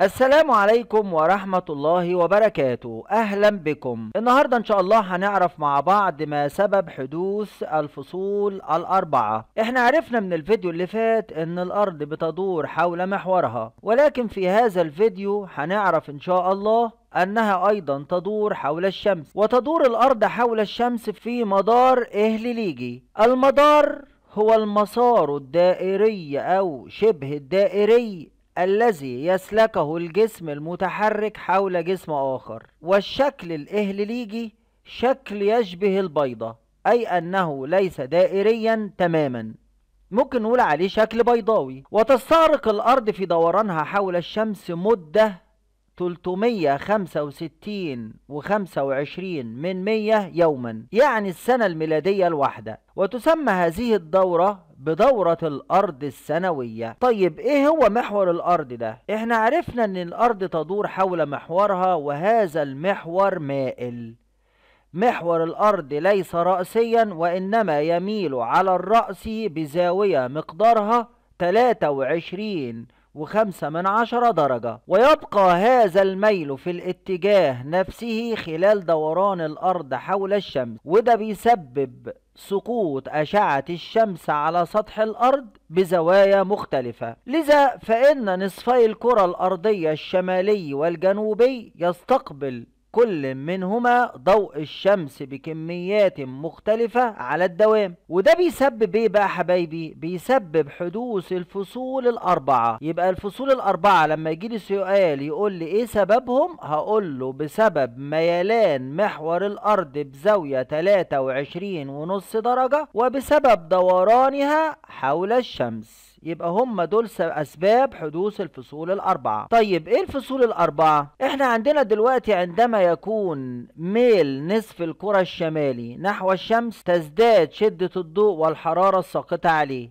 السلام عليكم ورحمة الله وبركاته. أهلا بكم. النهاردة إن شاء الله هنعرف مع بعض ما سبب حدوث الفصول الأربعة. إحنا عرفنا من الفيديو اللي فات إن الأرض بتدور حول محورها ولكن في هذا الفيديو هنعرف إن شاء الله أنها أيضا تدور حول الشمس وتدور الأرض حول الشمس في مدار إهليليجي المدار هو المسار الدائري أو شبه الدائري الذي يسلكه الجسم المتحرك حول جسم آخر والشكل الإهليليجي شكل يشبه البيضة أي أنه ليس دائريا تماما. ممكن نقول عليه شكل بيضاوي. وتستغرق الأرض في دورانها حول الشمس مدة 365 و25 من 100 يوما يعني السنة الميلادية الواحدة. وتسمى هذه الدورة بدورة الأرض السنوية. طيب إيه هو محور الأرض ده؟ إحنا عرفنا أن الأرض تدور حول محورها وهذا المحور مائل. محور الأرض ليس رأسيا وإنما يميل على الرأس بزاوية مقدارها 23 وخمسة من عشرة درجة. ويبقى هذا الميل في الاتجاه نفسه خلال دوران الأرض حول الشمس. وده بيسبب سقوط أشعة الشمس على سطح الأرض بزوايا مختلفة. لذا فإن نصفي الكرة الأرضية الشمالي والجنوبي يستقبل كل منهما ضوء الشمس بكميات مختلفة على الدوام. وده بيسبب إيه بقى حبايبي؟ بيسبب حدوث الفصول الأربعة. يبقى الفصول الأربعة لما يجيلي سؤال يقول لي إيه سببهم هقول له بسبب ميلان محور الأرض بزاوية 23 ونص درجة وبسبب دورانها حول الشمس. يبقى هم دول أسباب حدوث الفصول الأربعة. طيب إيه الفصول الأربعة؟ إحنا عندنا دلوقتي عندما يكون ميل نصف الكرة الشمالي نحو الشمس تزداد شدة الضوء والحرارة الساقطة عليه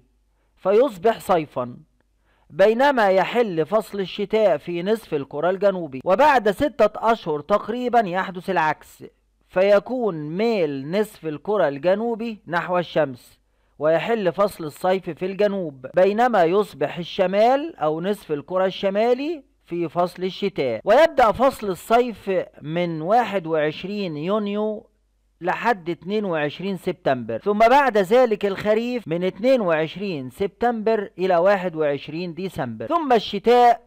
فيصبح صيفا بينما يحل فصل الشتاء في نصف الكرة الجنوبي. وبعد ستة أشهر تقريبا يحدث العكس فيكون ميل نصف الكرة الجنوبي نحو الشمس. ويحل فصل الصيف في الجنوب بينما يصبح الشمال أو نصف الكرة الشمالي في فصل الشتاء. ويبدأ فصل الصيف من 21 يونيو لحد 22 سبتمبر. ثم بعد ذلك الخريف من 22 سبتمبر إلى 21 ديسمبر. ثم الشتاء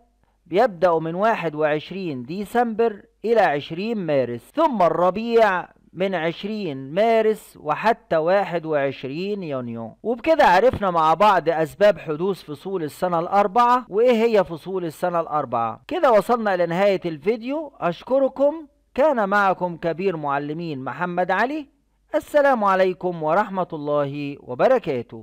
يبدأ من 21 ديسمبر إلى 20 مارس. ثم الربيع من 20 مارس وحتى 21 يونيو. وبكده عرفنا مع بعض أسباب حدوث فصول السنة الأربعة وإيه هي فصول السنة الأربعة. كده وصلنا إلى نهاية الفيديو. أشكركم. كان معكم كبير معلمين محمد علي. السلام عليكم ورحمة الله وبركاته.